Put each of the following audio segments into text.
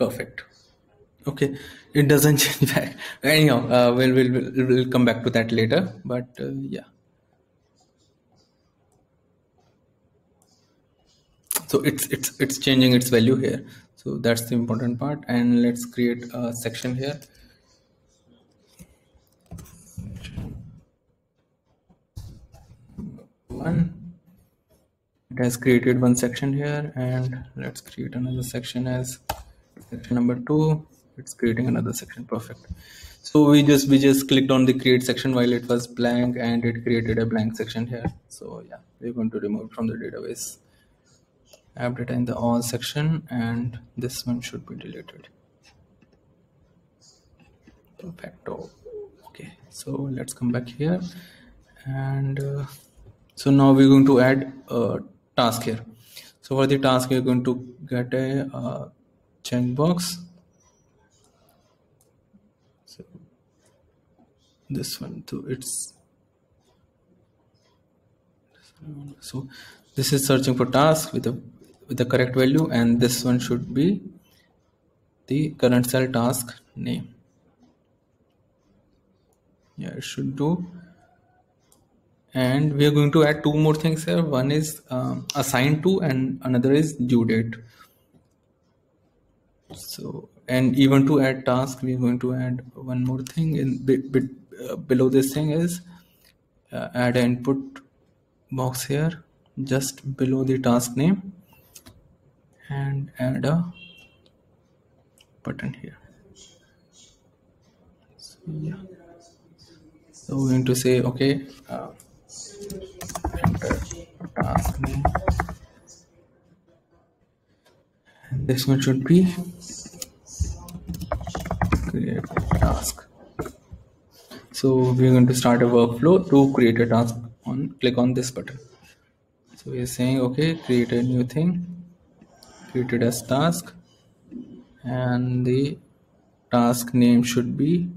Perfect. Okay, it doesn't change back. Anyhow, uh, we'll, we'll we'll we'll come back to that later. But uh, yeah. So it's it's it's changing its value here. So that's the important part. And let's create a section here. One. It has created one section here, and let's create another section as section number two it's creating another section perfect. So we just we just clicked on the create section while it was blank and it created a blank section here. So yeah we're going to remove from the database app data in the all section and this one should be deleted. Perfecto. Okay so let's come back here. And uh, so now we're going to add a task here. So for the task we're going to get a uh, checkbox so this one too it's so this is searching for task with the with the correct value and this one should be the current cell task name. Yeah it should do. And we are going to add two more things here. One is um, assigned to and another is due date so and even to add task we're going to add one more thing in bit, bit uh, below this thing is uh, add an input box here just below the task name and add a button here. So yeah. So we're going to say okay uh, enter task name this one should be create task. So we're going to start a workflow to create a task on click on this button. So we're saying okay create a new thing created as task and the task name should be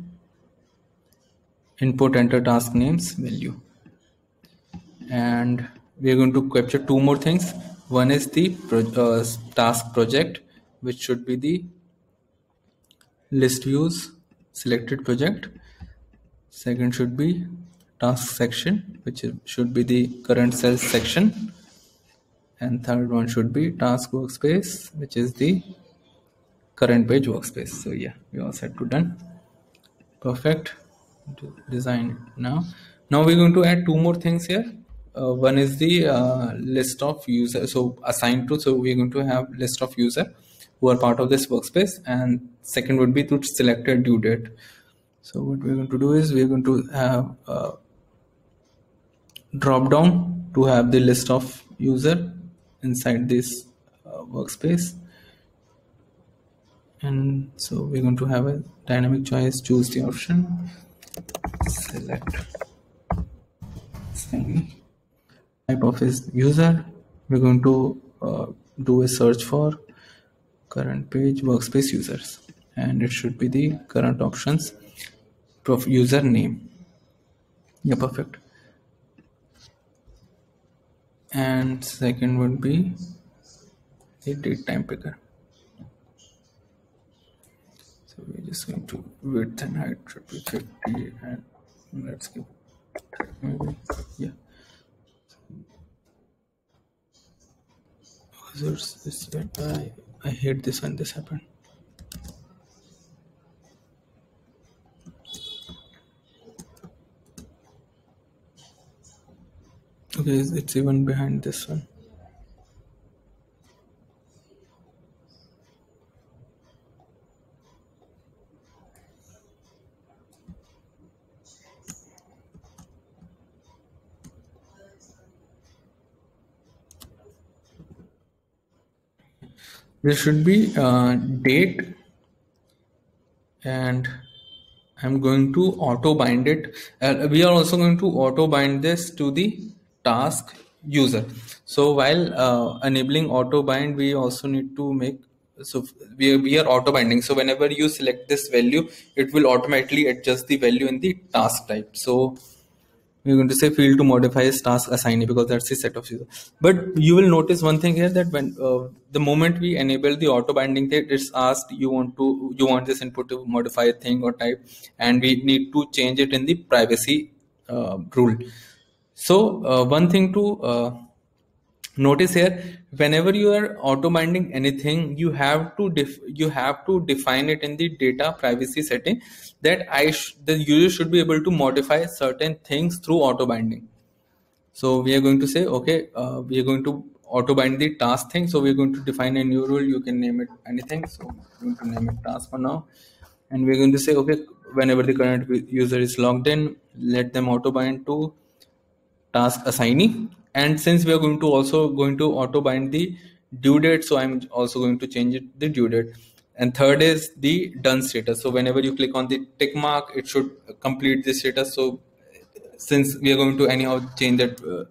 input enter task names value. And we're going to capture two more things one is the pro uh, task project which should be the list views selected project. Second should be task section which should be the current cells section. And third one should be task workspace which is the current page workspace. So yeah we all set to done. Perfect. Design now. Now we're going to add two more things here uh, one is the uh, list of user so assigned to so we're going to have list of user who are part of this workspace and second would be to select a due date so what we're going to do is we're going to have a drop down to have the list of user inside this uh, workspace. And so we're going to have a dynamic choice choose the option select type of his user. We're going to uh, do a search for current page workspace users. And it should be the current options of user name yeah perfect. And second would be the date time picker. So we're just going to width and height should be 50 and let's give maybe hazards this I, I hate this when this happened. Okay it's even behind this one there should be uh, date and I'm going to auto bind it. Uh, we are also going to auto bind this to the task user. So while uh, enabling auto bind we also need to make so we, we are auto binding. So whenever you select this value it will automatically adjust the value in the task type. So we're going to say field to modify is task assignee because that's the set of users but you will notice one thing here that when uh, the moment we enable the auto binding it's asked you want to you want this input to modify a thing or type and we need to change it in the privacy uh, rule. So uh, one thing to uh, notice here whenever you are auto binding anything you have to you have to define it in the data privacy setting that i the user should be able to modify certain things through auto binding so we are going to say okay uh, we are going to auto bind the task thing. So we're going to define a new rule. You can name it anything. So i'm going to name it task for now. And we're going to say okay whenever the current user is logged in let them auto bind to task assignee and since we are going to also going to auto bind the due date so i'm also going to change it the due date. And third is the done status. So whenever you click on the tick mark it should complete the status. So since we are going to anyhow change that uh,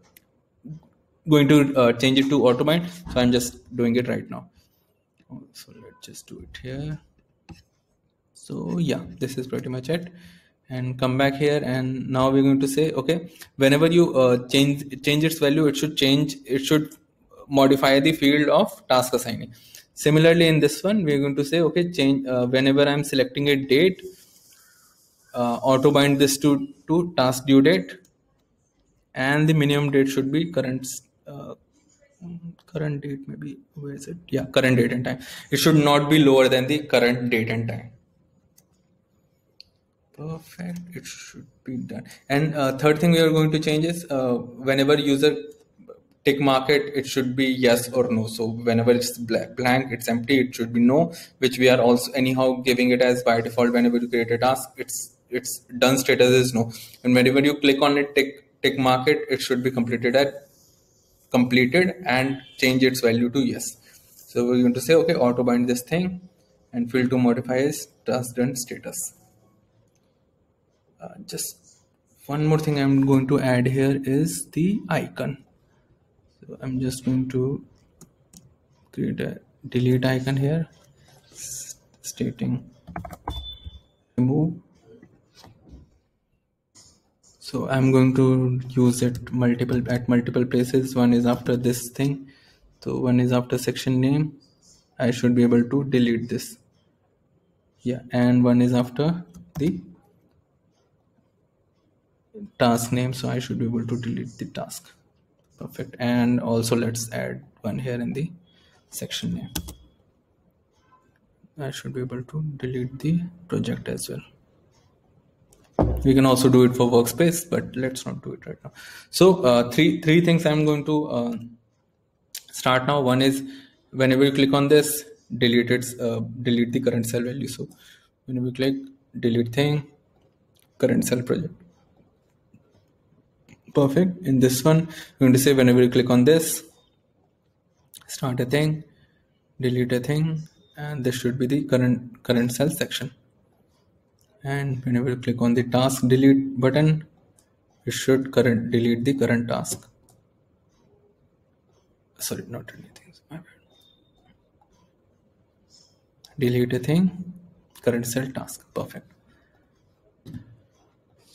going to uh, change it to auto bind so i'm just doing it right now. So let's just do it here. So yeah this is pretty much it and come back here and now we're going to say okay whenever you uh, change change its value it should change it should modify the field of task assignee similarly in this one we're going to say okay change uh, whenever i'm selecting a date uh, auto bind this to to task due date and the minimum date should be current uh, current date maybe where is it? Yeah current date and time. It should not be lower than the current date and time perfect. It should be done. And uh, third thing we are going to change is uh, whenever user tick mark it it should be yes or no. So whenever it's blank it's empty it should be no which we are also anyhow giving it as by default whenever you create a task it's it's done status is no. And whenever you click on it tick tick mark it it should be completed at completed and change its value to yes. So we're going to say okay auto bind this thing and field to modify is task done status uh, just one more thing I'm going to add here is the icon. So I'm just going to create a delete icon here. Stating remove. So I'm going to use it multiple at multiple places. One is after this thing. So one is after section name. I should be able to delete this. Yeah and one is after the task name so I should be able to delete the task. Perfect. And also let's add one here in the section name. I should be able to delete the project as well. We can also do it for workspace but let's not do it right now. So uh, three three things I'm going to uh, start now. One is whenever you click on this delete it uh, delete the current cell value. So whenever you click delete thing current cell project perfect. In this one you're going to say whenever you click on this start a thing delete a thing and this should be the current current cell section. And whenever you click on the task delete button it should current delete the current task. Sorry not anything my bad. Delete a thing current cell task perfect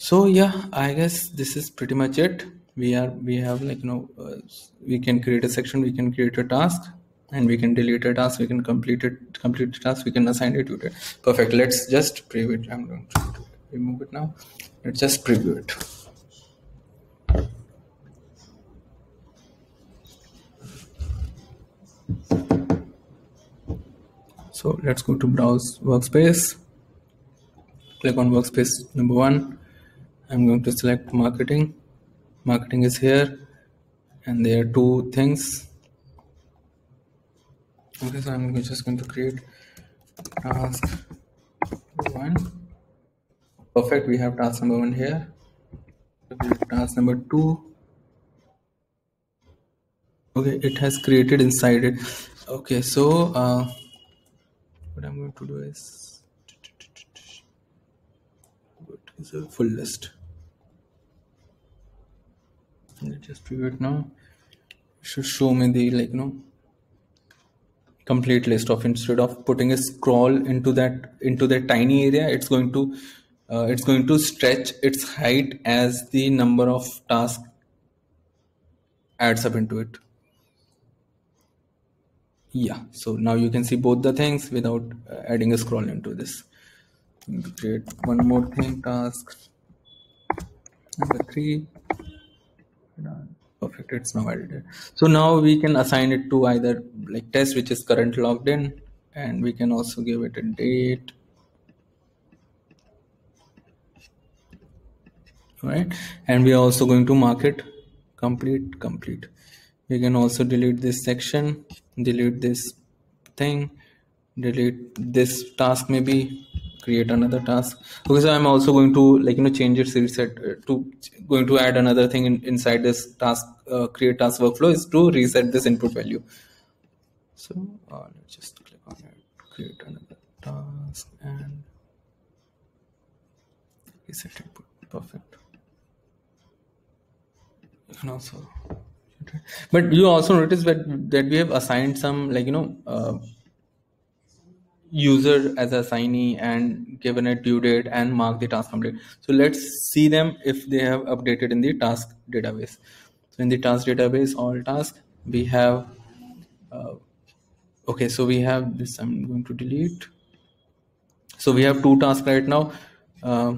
so yeah i guess this is pretty much it. We are we have like you know uh, we can create a section we can create a task and we can delete a task we can complete it complete the task we can assign it to it. Perfect. Let's just preview it. I'm going to remove it now. Let's just preview it. So let's go to browse workspace. Click on workspace number one I'm going to select marketing. Marketing is here and there are two things. Okay so I'm just going to create task one. Perfect we have task number one here. Task number two. Okay it has created inside it. Okay so uh, what I'm going to do is is a full list let's just preview it now it should show me the like you know complete list of instead of putting a scroll into that into that tiny area it's going to uh, it's going to stretch its height as the number of tasks adds up into it. Yeah so now you can see both the things without uh, adding a scroll into this. Create one more thing task number three perfect. It's now added so now we can assign it to either like test which is current logged in and we can also give it a date. Right? And we are also going to mark it. Complete complete. We can also delete this section delete this thing delete this task maybe create another task. Okay so i'm also going to like you know change its reset uh, to going to add another thing in, inside this task uh, create task workflow is to reset this input value. So uh, let's just click on it create another task and reset input. Perfect. Can also but you also notice that that we have assigned some like you know uh, user as a assignee and given a due date and mark the task complete. So let's see them if they have updated in the task database. So in the task database all tasks we have uh, okay so we have this i'm going to delete. So we have two tasks right now. Uh,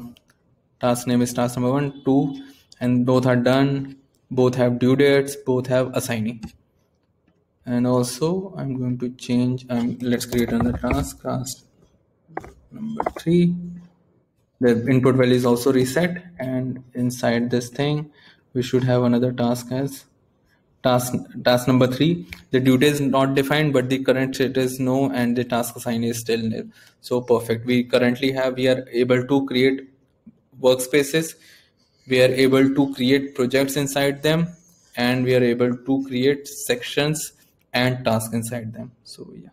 task name is task number one two and both are done. Both have due dates both have assignee and also i'm going to change um, let's create another task. Task number three. The input value is also reset. And inside this thing we should have another task as task task number three. The date is not defined but the current state is no and the task assignee is still nil so perfect. We currently have we are able to create workspaces. We are able to create projects inside them. And we are able to create sections and task inside them. So yeah.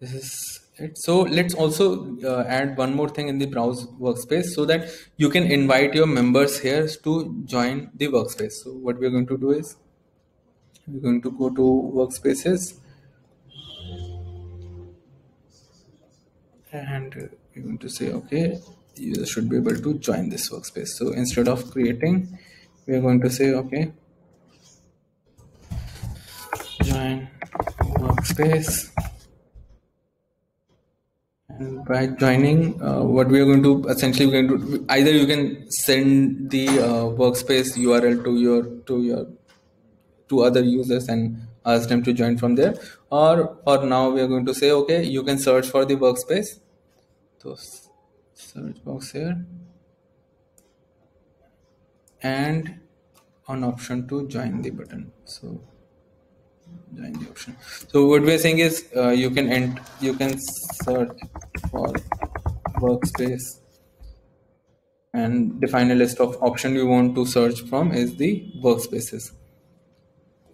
This is it. So let's also uh, add one more thing in the browse workspace so that you can invite your members here to join the workspace. So what we're going to do is we're going to go to workspaces. And we're going to say okay user should be able to join this workspace. So instead of creating we are going to say okay workspace and by joining uh, what we are going to essentially we're going to either you can send the uh, workspace url to your to your to other users and ask them to join from there. Or for now we are going to say okay you can search for the workspace. So search box here. And an option to join the button. So join the option. So what we're saying is uh, you can end you can search for workspace and define a list of option you want to search from is the workspaces.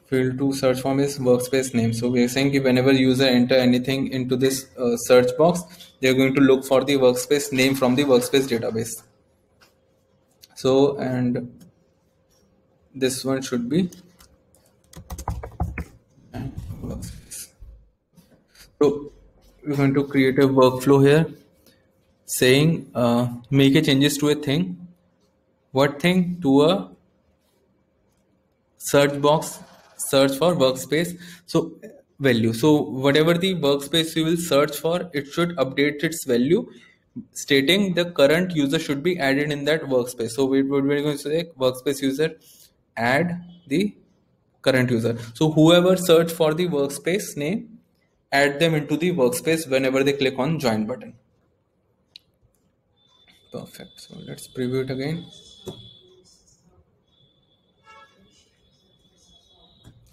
Field to search from is workspace name. So we're saying whenever user enter anything into this uh, search box they're going to look for the workspace name from the workspace database. So and this one should be workspace so we're going to create a workflow here saying uh, make a changes to a thing. What thing? To a search box search for workspace. So value. So whatever the workspace you will search for it should update its value stating the current user should be added in that workspace. So we would we're going to say workspace user add the current user. So whoever search for the workspace name add them into the workspace whenever they click on join button. Perfect. So let's preview it again.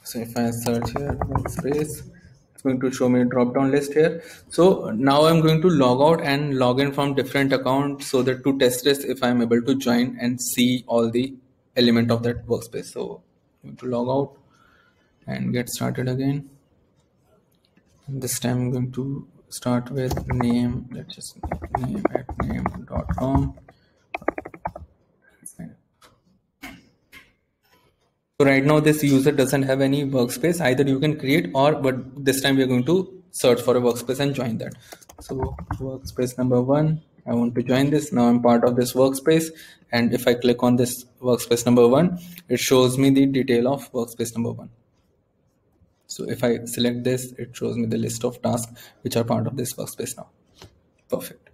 So if I search here workspace it's going to show me a drop down list here. So now I'm going to log out and log in from different accounts so that to test this if I'm able to join and see all the element of that workspace. So I'm going to log out and get started again this time I'm going to start with name let's just name at name.com So right now this user doesn't have any workspace. Either you can create or but this time we're going to search for a workspace and join that. So workspace number one I want to join this. Now I'm part of this workspace. And if I click on this workspace number one, it shows me the detail of workspace number one. So if I select this, it shows me the list of tasks which are part of this workspace now. Perfect.